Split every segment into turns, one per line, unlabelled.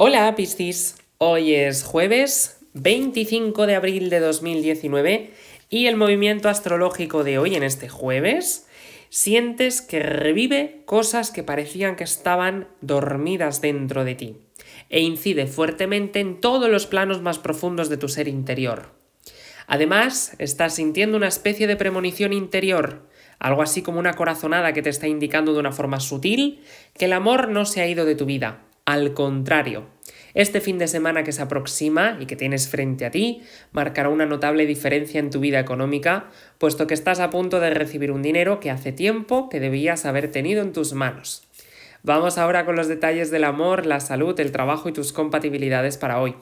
Hola Piscis, hoy es jueves 25 de abril de 2019 y el movimiento astrológico de hoy en este jueves sientes que revive cosas que parecían que estaban dormidas dentro de ti e incide fuertemente en todos los planos más profundos de tu ser interior. Además, estás sintiendo una especie de premonición interior, algo así como una corazonada que te está indicando de una forma sutil que el amor no se ha ido de tu vida, al contrario, este fin de semana que se aproxima y que tienes frente a ti marcará una notable diferencia en tu vida económica, puesto que estás a punto de recibir un dinero que hace tiempo que debías haber tenido en tus manos. Vamos ahora con los detalles del amor, la salud, el trabajo y tus compatibilidades para hoy.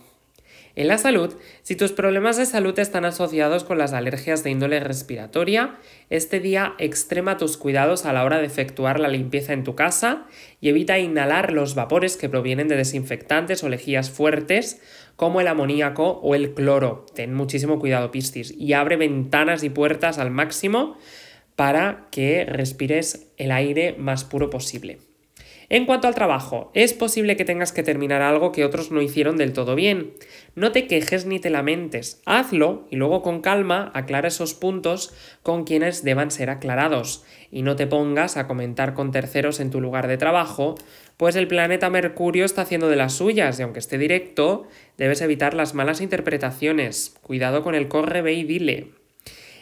En la salud, si tus problemas de salud están asociados con las alergias de índole respiratoria, este día extrema tus cuidados a la hora de efectuar la limpieza en tu casa y evita inhalar los vapores que provienen de desinfectantes o lejías fuertes como el amoníaco o el cloro. Ten muchísimo cuidado, Piscis, y abre ventanas y puertas al máximo para que respires el aire más puro posible. En cuanto al trabajo, es posible que tengas que terminar algo que otros no hicieron del todo bien. No te quejes ni te lamentes, hazlo y luego con calma aclara esos puntos con quienes deban ser aclarados y no te pongas a comentar con terceros en tu lugar de trabajo, pues el planeta Mercurio está haciendo de las suyas y aunque esté directo, debes evitar las malas interpretaciones. Cuidado con el corre, ve y dile.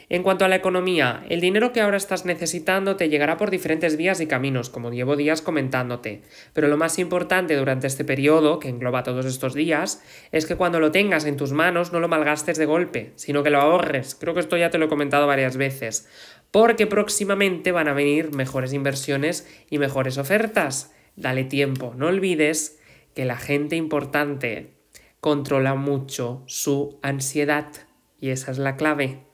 En cuanto a la economía, el dinero que ahora estás necesitando te llegará por diferentes vías y caminos, como llevo días comentándote. Pero lo más importante durante este periodo, que engloba todos estos días, es que cuando lo tengas en tus manos no lo malgastes de golpe, sino que lo ahorres. Creo que esto ya te lo he comentado varias veces. Porque próximamente van a venir mejores inversiones y mejores ofertas. Dale tiempo, no olvides que la gente importante controla mucho su ansiedad. Y esa es la clave.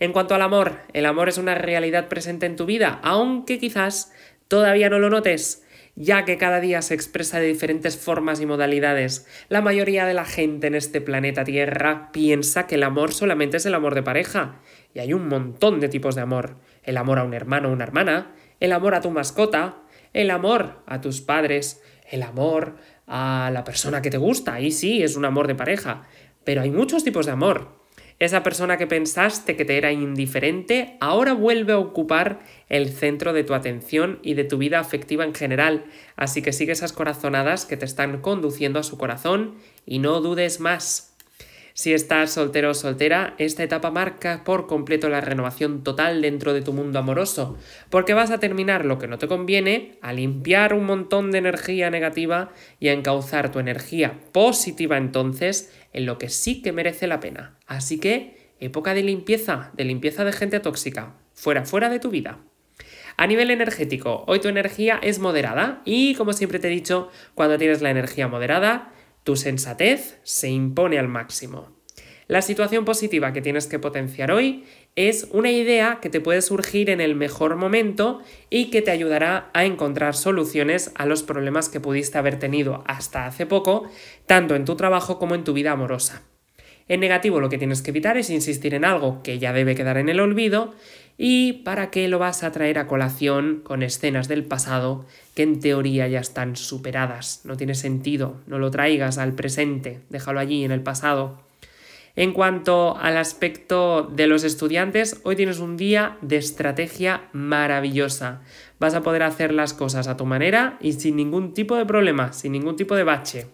En cuanto al amor, el amor es una realidad presente en tu vida, aunque quizás todavía no lo notes, ya que cada día se expresa de diferentes formas y modalidades. La mayoría de la gente en este planeta Tierra piensa que el amor solamente es el amor de pareja, y hay un montón de tipos de amor. El amor a un hermano o una hermana, el amor a tu mascota, el amor a tus padres, el amor a la persona que te gusta, y sí, es un amor de pareja, pero hay muchos tipos de amor. Esa persona que pensaste que te era indiferente ahora vuelve a ocupar el centro de tu atención y de tu vida afectiva en general, así que sigue esas corazonadas que te están conduciendo a su corazón y no dudes más. Si estás soltero o soltera, esta etapa marca por completo la renovación total dentro de tu mundo amoroso, porque vas a terminar lo que no te conviene, a limpiar un montón de energía negativa y a encauzar tu energía positiva entonces en lo que sí que merece la pena. Así que, época de limpieza, de limpieza de gente tóxica, fuera, fuera de tu vida. A nivel energético, hoy tu energía es moderada y, como siempre te he dicho, cuando tienes la energía moderada, tu sensatez se impone al máximo. La situación positiva que tienes que potenciar hoy es una idea que te puede surgir en el mejor momento y que te ayudará a encontrar soluciones a los problemas que pudiste haber tenido hasta hace poco, tanto en tu trabajo como en tu vida amorosa. En negativo lo que tienes que evitar es insistir en algo que ya debe quedar en el olvido y para qué lo vas a traer a colación con escenas del pasado que en teoría ya están superadas. No tiene sentido, no lo traigas al presente, déjalo allí en el pasado. En cuanto al aspecto de los estudiantes, hoy tienes un día de estrategia maravillosa. Vas a poder hacer las cosas a tu manera y sin ningún tipo de problema, sin ningún tipo de bache.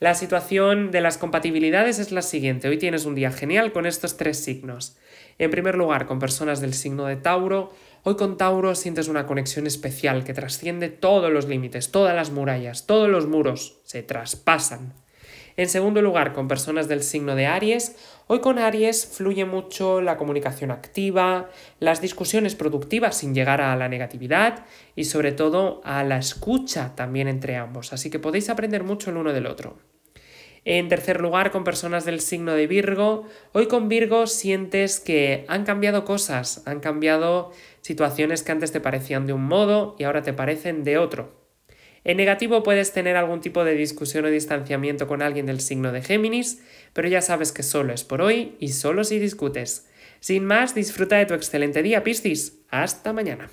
La situación de las compatibilidades es la siguiente. Hoy tienes un día genial con estos tres signos. En primer lugar, con personas del signo de Tauro. Hoy con Tauro sientes una conexión especial que trasciende todos los límites, todas las murallas, todos los muros se traspasan. En segundo lugar, con personas del signo de Aries. Hoy con Aries fluye mucho la comunicación activa, las discusiones productivas sin llegar a la negatividad y sobre todo a la escucha también entre ambos. Así que podéis aprender mucho el uno del otro. En tercer lugar, con personas del signo de Virgo. Hoy con Virgo sientes que han cambiado cosas, han cambiado situaciones que antes te parecían de un modo y ahora te parecen de otro. En negativo puedes tener algún tipo de discusión o distanciamiento con alguien del signo de Géminis, pero ya sabes que solo es por hoy y solo si discutes. Sin más, disfruta de tu excelente día, Piscis. Hasta mañana.